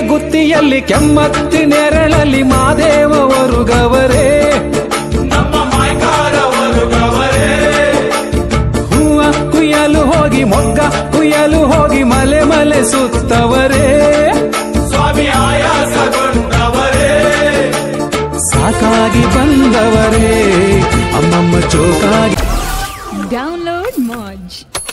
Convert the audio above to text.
ಗುತ್ತಿಯಲ್ಲಿ ಕೆಮ್ಮತ್ತಿ ನೆರಳಲ್ಲಿ ಮಾದೇವವರು ಗವರೇ. ನಮ್ಮ ಹೂವ ಕುಯ್ಯಲು ಹೋಗಿ ಮೊಗ್ಗ ಕುಯ್ಯಲು ಹೋಗಿ ಮಲೆ ಮಲೆ ಸುತ್ತವರೇ. ಸ್ವಾಮಿ ಸಾಕಾಗಿ ಬಂದವರೇ ಅಮ್ಮಮ್ಮ ಚೋಕಾಗಿ. Download Moj.